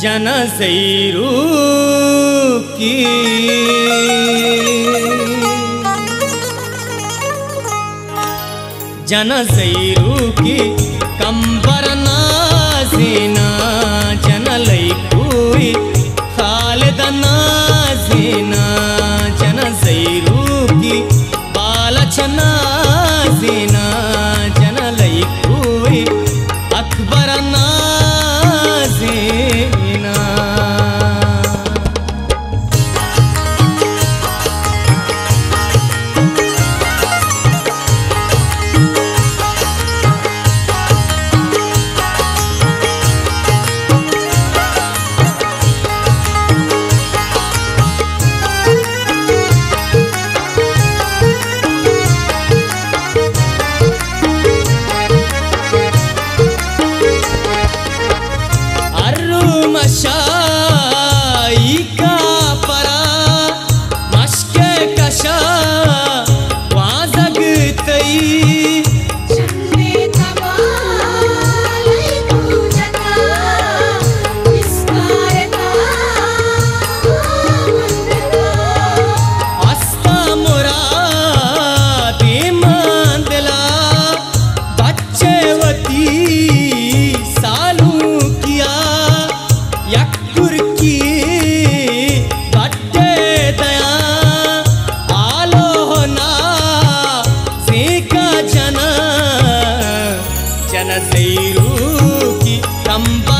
ಜನ ಸೈರು ಕಿ ಜನ ಸೈರು ಕಿ ಕಂಬರನಾ ಸೇನಾ ಜನ ಲೈಕೂಯಿ ಖಾಲದನಾ ಸೇನಾ ಜನ ಸೈರು ಕಿ ಬಾಲಚನಾ ಸೇನಾ ಜನ ಲೈಕೂಯಿ ಅಕ್ಬರನಾ దర్శన శైరూకి తంబ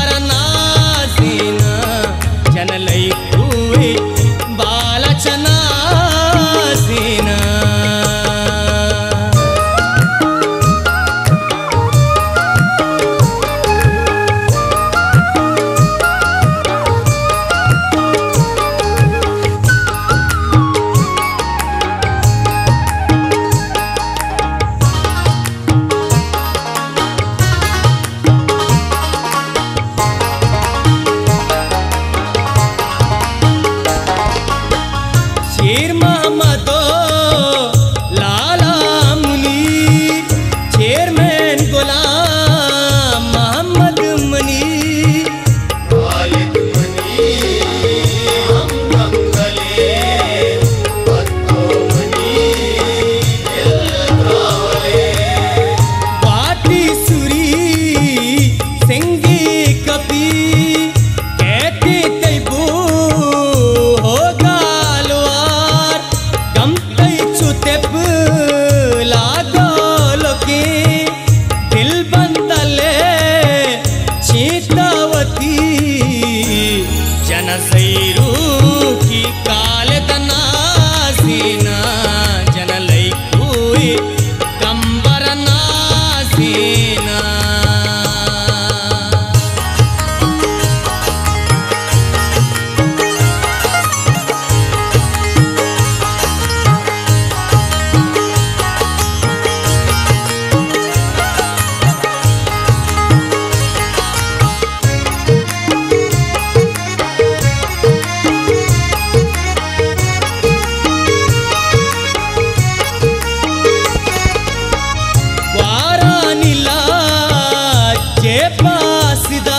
vida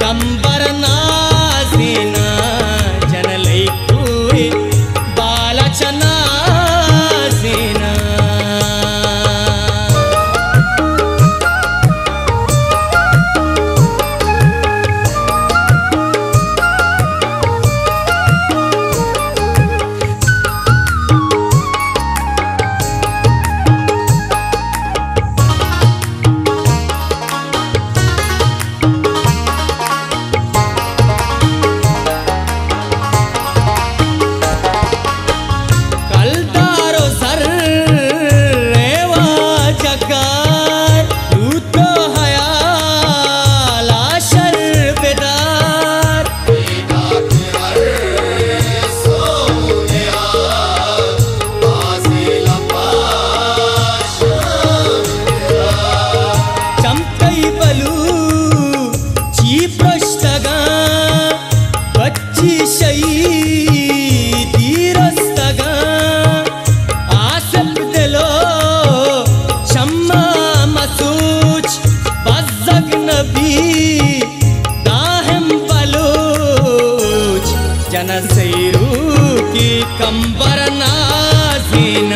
तम्ब imagina.